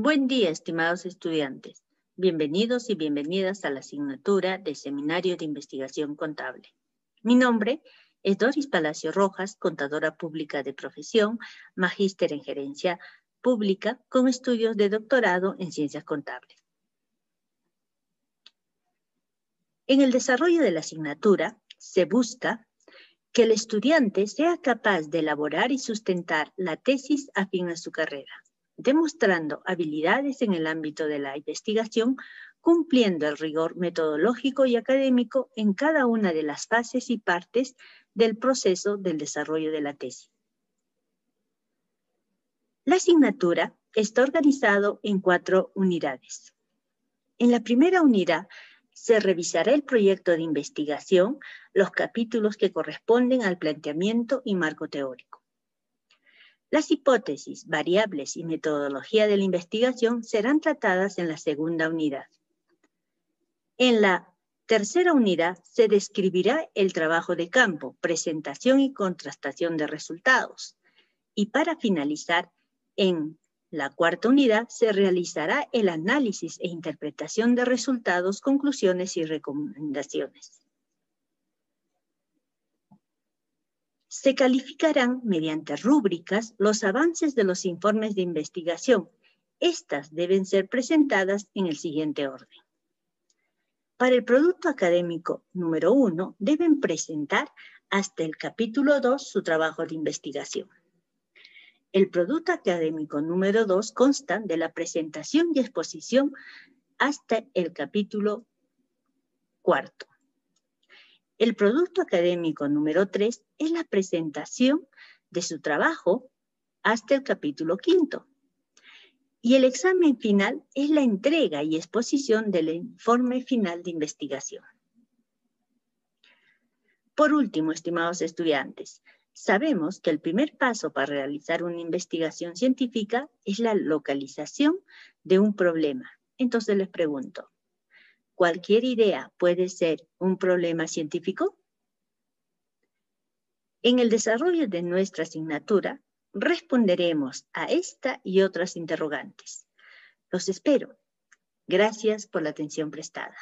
Buen día, estimados estudiantes. Bienvenidos y bienvenidas a la asignatura de Seminario de Investigación Contable. Mi nombre es Doris Palacio Rojas, contadora pública de profesión, magíster en gerencia pública con estudios de doctorado en ciencias contables. En el desarrollo de la asignatura se busca que el estudiante sea capaz de elaborar y sustentar la tesis afín a su carrera demostrando habilidades en el ámbito de la investigación, cumpliendo el rigor metodológico y académico en cada una de las fases y partes del proceso del desarrollo de la tesis. La asignatura está organizado en cuatro unidades. En la primera unidad se revisará el proyecto de investigación, los capítulos que corresponden al planteamiento y marco teórico. Las hipótesis, variables y metodología de la investigación serán tratadas en la segunda unidad. En la tercera unidad se describirá el trabajo de campo, presentación y contrastación de resultados. Y para finalizar, en la cuarta unidad se realizará el análisis e interpretación de resultados, conclusiones y recomendaciones. Se calificarán mediante rúbricas los avances de los informes de investigación. Estas deben ser presentadas en el siguiente orden. Para el producto académico número uno, deben presentar hasta el capítulo 2 su trabajo de investigación. El producto académico número 2 consta de la presentación y exposición hasta el capítulo cuarto. El producto académico número 3 es la presentación de su trabajo hasta el capítulo quinto. Y el examen final es la entrega y exposición del informe final de investigación. Por último, estimados estudiantes, sabemos que el primer paso para realizar una investigación científica es la localización de un problema. Entonces les pregunto, ¿Cualquier idea puede ser un problema científico? En el desarrollo de nuestra asignatura, responderemos a esta y otras interrogantes. Los espero. Gracias por la atención prestada.